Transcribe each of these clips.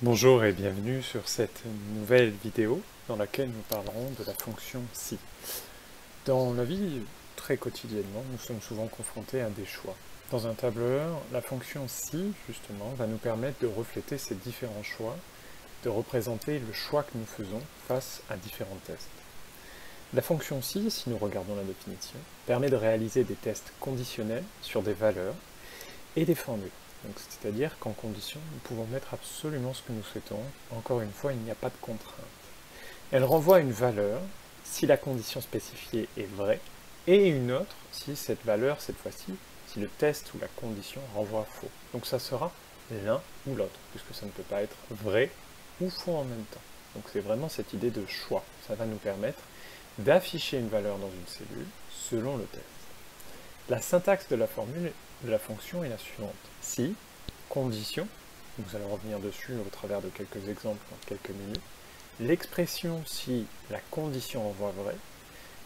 Bonjour et bienvenue sur cette nouvelle vidéo dans laquelle nous parlerons de la fonction si. Dans la vie, très quotidiennement, nous sommes souvent confrontés à des choix. Dans un tableur, la fonction si, justement, va nous permettre de refléter ces différents choix, de représenter le choix que nous faisons face à différents tests. La fonction si, si nous regardons la définition, permet de réaliser des tests conditionnels sur des valeurs et des formules. C'est-à-dire qu'en condition, nous pouvons mettre absolument ce que nous souhaitons. Encore une fois, il n'y a pas de contrainte. Elle renvoie une valeur si la condition spécifiée est vraie, et une autre si cette valeur, cette fois-ci, si le test ou la condition renvoie faux. Donc ça sera l'un ou l'autre, puisque ça ne peut pas être vrai ou faux en même temps. Donc c'est vraiment cette idée de choix. Ça va nous permettre d'afficher une valeur dans une cellule selon le test. La syntaxe de la formule la fonction est la suivante. Si, condition, nous allons revenir dessus au travers de quelques exemples dans quelques minutes, l'expression si la condition renvoie vrai,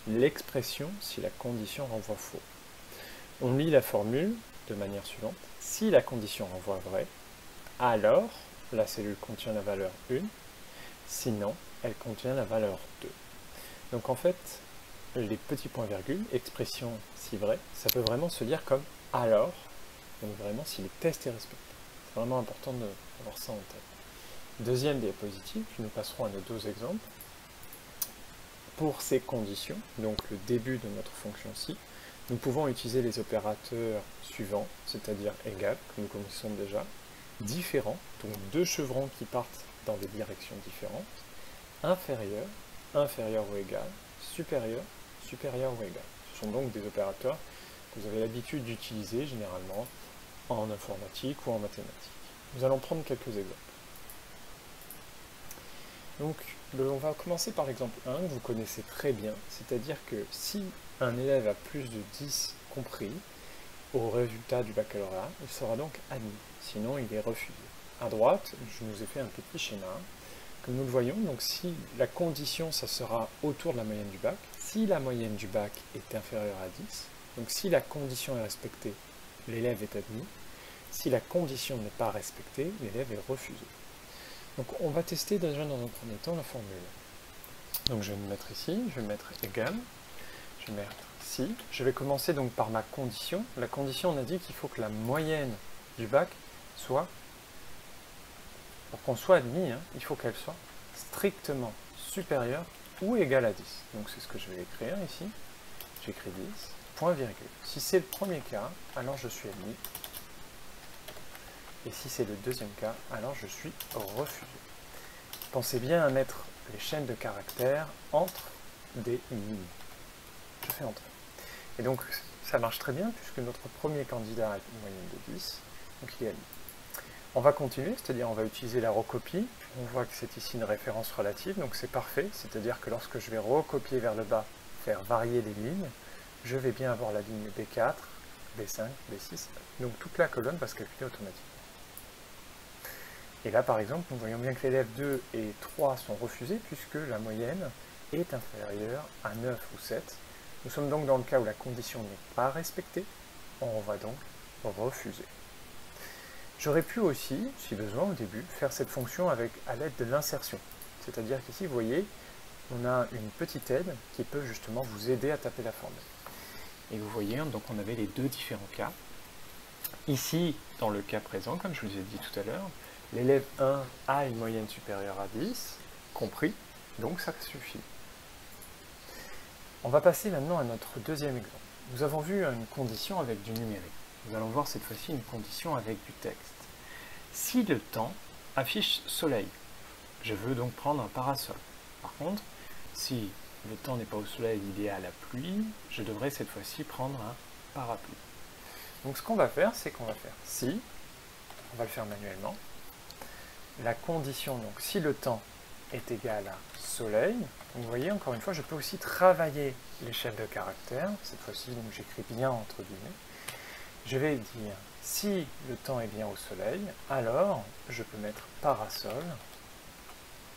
l'expression si la condition renvoie faux. On lit la formule de manière suivante. Si la condition renvoie vrai, alors la cellule contient la valeur 1, sinon elle contient la valeur 2. Donc en fait, les petits points virgules, expression si vrai, ça peut vraiment se lire comme alors, donc vraiment si le test est respecté. C'est vraiment important d'avoir ça en tête. Deuxième diapositive, nous passerons à nos deux exemples. Pour ces conditions, donc le début de notre fonction ci, nous pouvons utiliser les opérateurs suivants, c'est-à-dire égal, que nous connaissons déjà, différents, donc deux chevrons qui partent dans des directions différentes, inférieur, inférieur ou égal, supérieur, supérieur ou égal. Ce sont donc des opérateurs que vous avez l'habitude d'utiliser généralement en informatique ou en mathématiques. Nous allons prendre quelques exemples. Donc, on va commencer par l'exemple 1 que vous connaissez très bien, c'est-à-dire que si un élève a plus de 10 compris au résultat du baccalauréat, il sera donc admis, sinon il est refusé. À droite, je vous ai fait un petit schéma, comme nous le voyons, donc si la condition, ça sera autour de la moyenne du bac, si la moyenne du bac est inférieure à 10, donc si la condition est respectée, l'élève est admis. Si la condition n'est pas respectée, l'élève est refusé. Donc on va tester déjà dans un premier temps la formule. Donc je vais me mettre ici, je vais mettre égal, je vais mettre si. Je vais commencer donc par ma condition. La condition, on a dit qu'il faut que la moyenne du bac soit, pour qu'on soit admis, hein, il faut qu'elle soit strictement supérieure ou égale à 10. Donc c'est ce que je vais écrire ici. J'écris 10 virgule. Si c'est le premier cas, alors je suis admis. Et si c'est le deuxième cas, alors je suis refusé. Pensez bien à mettre les chaînes de caractères entre des lignes. Je fais entrer. Et donc, ça marche très bien puisque notre premier candidat a une moyenne de 10, donc il est admis. On va continuer, c'est-à-dire on va utiliser la recopie. On voit que c'est ici une référence relative, donc c'est parfait. C'est-à-dire que lorsque je vais recopier vers le bas, faire varier les lignes, je vais bien avoir la ligne B4, B5, B6, donc toute la colonne va se calculer automatiquement. Et là, par exemple, nous voyons bien que l'élève 2 et 3 sont refusés puisque la moyenne est inférieure à 9 ou 7. Nous sommes donc dans le cas où la condition n'est pas respectée. On va donc refuser. J'aurais pu aussi, si besoin au début, faire cette fonction avec, à l'aide de l'insertion. C'est-à-dire qu'ici, vous voyez, on a une petite aide qui peut justement vous aider à taper la formule. Et vous voyez, donc on avait les deux différents cas. Ici, dans le cas présent, comme je vous ai dit tout à l'heure, l'élève 1 a une moyenne supérieure à 10, compris, donc ça suffit. On va passer maintenant à notre deuxième exemple. Nous avons vu une condition avec du numérique. Nous allons voir cette fois-ci une condition avec du texte. Si le temps affiche soleil, je veux donc prendre un parasol. Par contre, si le temps n'est pas au soleil, il est à la pluie, je devrais cette fois-ci prendre un parapluie. Donc ce qu'on va faire, c'est qu'on va faire si, on va le faire manuellement, la condition, donc si le temps est égal à soleil, vous voyez, encore une fois, je peux aussi travailler l'échelle de caractères, cette fois-ci, donc j'écris bien entre guillemets, je vais dire si le temps est bien au soleil, alors je peux mettre parasol,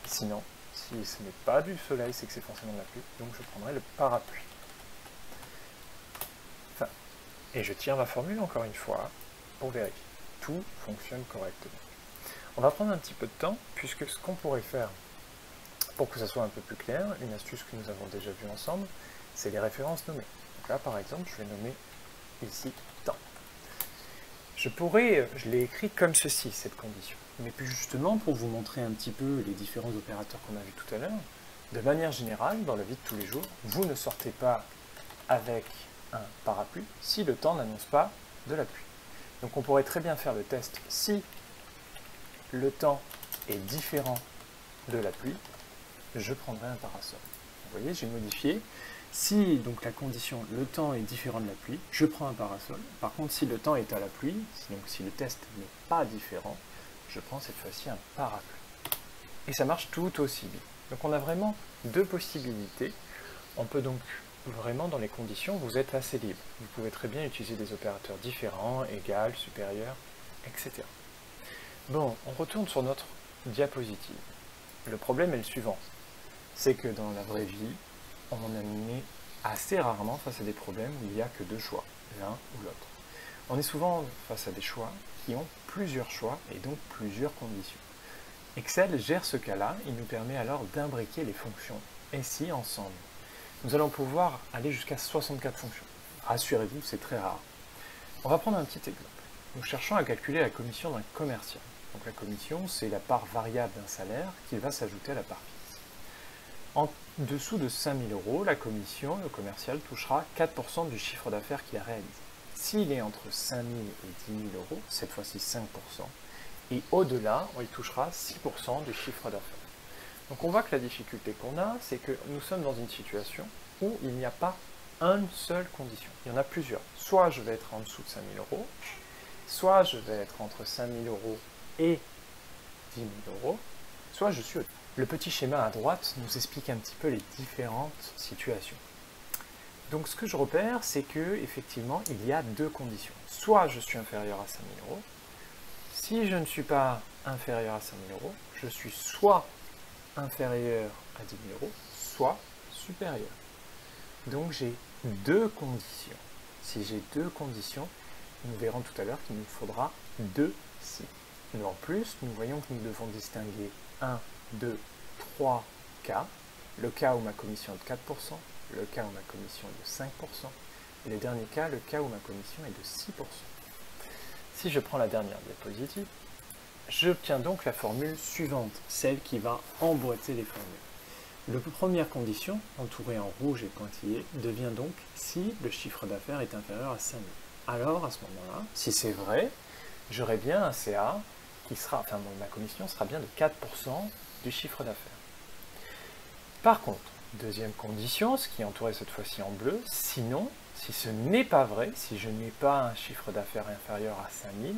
sinon si ce n'est pas du soleil, c'est que c'est forcément de la pluie, donc je prendrai le parapluie. Enfin, et je tire ma formule encore une fois pour vérifier. Tout fonctionne correctement. On va prendre un petit peu de temps, puisque ce qu'on pourrait faire, pour que ça soit un peu plus clair, une astuce que nous avons déjà vue ensemble, c'est les références nommées. Donc là, par exemple, je vais nommer ici. Je pourrais, je l'ai écrit comme ceci, cette condition. Mais plus justement, pour vous montrer un petit peu les différents opérateurs qu'on a vus tout à l'heure, de manière générale, dans la vie de tous les jours, vous ne sortez pas avec un parapluie si le temps n'annonce pas de la pluie. Donc on pourrait très bien faire le test si le temps est différent de la pluie, je prendrai un parasol. Vous voyez, j'ai modifié. Si donc la condition, le temps est différent de la pluie, je prends un parasol. Par contre, si le temps est à la pluie, donc si le test n'est pas différent, je prends cette fois-ci un parapluie. Et ça marche tout aussi bien. Donc on a vraiment deux possibilités. On peut donc vraiment dans les conditions, vous êtes assez libre. Vous pouvez très bien utiliser des opérateurs différents, égal, supérieur, etc. Bon, on retourne sur notre diapositive. Le problème est le suivant. C'est que dans la vraie vie, on est assez rarement face à des problèmes où il n'y a que deux choix, l'un ou l'autre. On est souvent face à des choix qui ont plusieurs choix et donc plusieurs conditions. Excel gère ce cas-là, il nous permet alors d'imbriquer les fonctions SI ensemble nous allons pouvoir aller jusqu'à 64 fonctions. Rassurez-vous, c'est très rare. On va prendre un petit exemple. Nous cherchons à calculer la commission d'un commercial. Donc la commission, c'est la part variable d'un salaire qui va s'ajouter à la part. En dessous de 5000 euros, la commission, le commercial, touchera 4% du chiffre d'affaires qu'il a réalisé. S'il est entre 5000 et 10 000 euros, cette fois-ci 5%, et au-delà, il touchera 6% du chiffre d'affaires. Donc on voit que la difficulté qu'on a, c'est que nous sommes dans une situation où il n'y a pas une seule condition. Il y en a plusieurs. Soit je vais être en dessous de 5000 euros, soit je vais être entre 5000 euros et 10 000 euros, soit je suis Le petit schéma à droite nous explique un petit peu les différentes situations. Donc ce que je repère, c'est que effectivement, il y a deux conditions. Soit je suis inférieur à 5000 euros. Si je ne suis pas inférieur à 5000 euros, je suis soit inférieur à 10 000 euros, soit supérieur. Donc j'ai deux conditions. Si j'ai deux conditions, nous verrons tout à l'heure qu'il nous faudra deux si. Mais en plus, nous voyons que nous devons distinguer 1, 2, 3 cas. Le cas où ma commission est de 4%, le cas où ma commission est de 5%, et le dernier cas, le cas où ma commission est de 6%. Si je prends la dernière diapositive, J'obtiens donc la formule suivante, celle qui va emboîter les formules. La première condition, entourée en rouge et pointillé, devient donc si le chiffre d'affaires est inférieur à 5000. Alors, à ce moment-là, si c'est vrai, j'aurai bien un CA qui sera, enfin ma commission sera bien de 4% chiffre d'affaires. Par contre, deuxième condition, ce qui est entouré cette fois-ci en bleu, sinon, si ce n'est pas vrai, si je n'ai pas un chiffre d'affaires inférieur à 5000,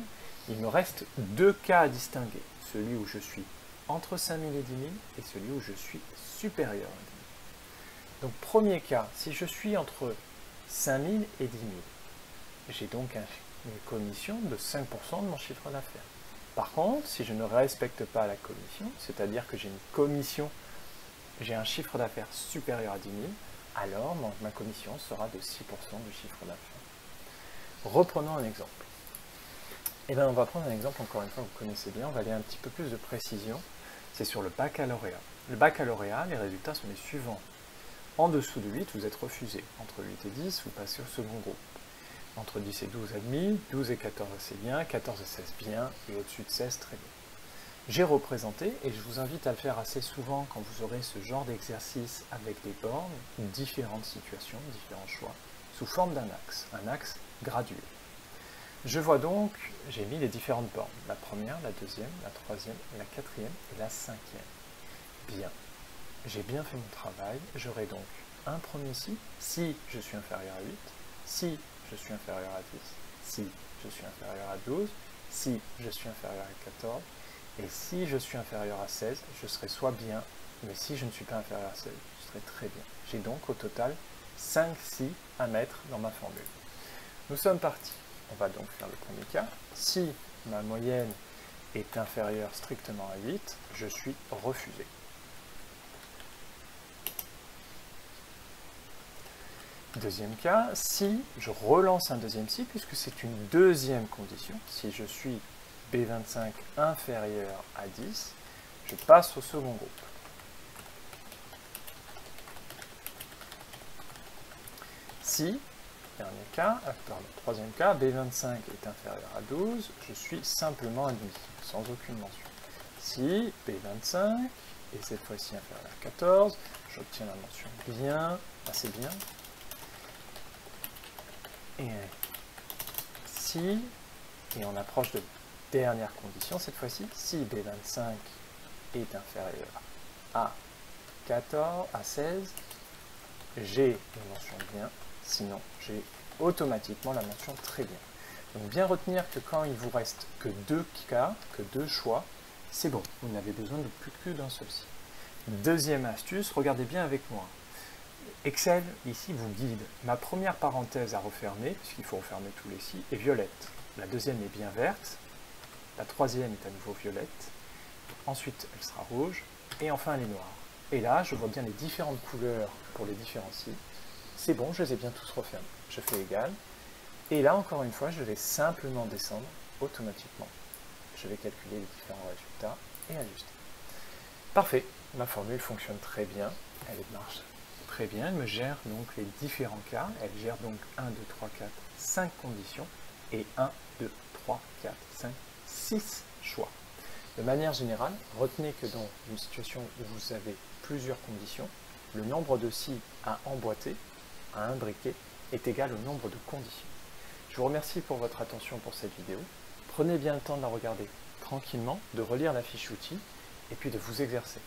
il me reste deux cas à distinguer, celui où je suis entre 5000 et 10 000 et celui où je suis supérieur à 10 000. Donc premier cas, si je suis entre 5000 et 10 000, j'ai donc une commission de 5% de mon chiffre d'affaires. Par contre, si je ne respecte pas la commission, c'est-à-dire que j'ai une commission, j'ai un chiffre d'affaires supérieur à 10 000, alors ma commission sera de 6% du chiffre d'affaires. Reprenons un exemple. Eh bien, on va prendre un exemple, encore une fois, vous connaissez bien, on va aller un petit peu plus de précision. C'est sur le baccalauréat. Le baccalauréat, les résultats sont les suivants. En dessous de 8, vous êtes refusé. Entre 8 et 10, vous passez au second groupe. Entre 10 et 12, admis. 12 et 14, assez bien. 14 et 16, bien. Et au-dessus de 16, très bien. J'ai représenté, et je vous invite à le faire assez souvent quand vous aurez ce genre d'exercice avec des bornes, différentes situations, différents choix, sous forme d'un axe, un axe gradué. Je vois donc, j'ai mis les différentes bornes, la première, la deuxième, la troisième, la quatrième et la cinquième. Bien, j'ai bien fait mon travail, j'aurai donc un premier si, si je suis inférieur à 8, si je suis inférieur à 10, si je suis inférieur à 12, si je suis inférieur à 14, et si je suis inférieur à 16, je serai soit bien, mais si je ne suis pas inférieur à 16, je serai très bien. J'ai donc au total 5 si à mettre dans ma formule. Nous sommes partis. On va donc faire le premier cas. Si ma moyenne est inférieure strictement à 8, je suis refusé. Deuxième cas, si je relance un deuxième si, puisque c'est une deuxième condition, si je suis B25 inférieur à 10, je passe au second groupe. Si, dernier cas, euh, pardon, troisième cas, B25 est inférieur à 12, je suis simplement admis, sans aucune mention. Si B25 est cette fois-ci inférieur à 14, j'obtiens la mention bien, assez bien. Et si, et on approche de dernière condition cette fois-ci, si B25 est inférieur à 14, à 16, j'ai une mention bien, sinon j'ai automatiquement la mention très bien. Donc bien retenir que quand il vous reste que deux cas, que deux choix, c'est bon, vous n'avez besoin de plus que d'un seul-ci. Deuxième astuce, regardez bien avec moi. Excel, ici, vous guide. Ma première parenthèse à refermer, puisqu'il faut refermer tous les si, est violette. La deuxième est bien verte. La troisième est à nouveau violette. Ensuite, elle sera rouge. Et enfin, elle est noire. Et là, je vois bien les différentes couleurs pour les différencier. C'est bon, je les ai bien tous refermés. Je fais égal. Et là, encore une fois, je vais simplement descendre automatiquement. Je vais calculer les différents résultats et ajuster. Parfait, ma formule fonctionne très bien. Elle marche bien. Elle me gère donc les différents cas. Elle gère donc 1, 2, 3, 4, 5 conditions et 1, 2, 3, 4, 5, 6 choix. De manière générale, retenez que dans une situation où vous avez plusieurs conditions, le nombre de si à emboîter, à imbriquer, est égal au nombre de conditions. Je vous remercie pour votre attention pour cette vidéo. Prenez bien le temps de la regarder tranquillement, de relire la fiche outil et puis de vous exercer.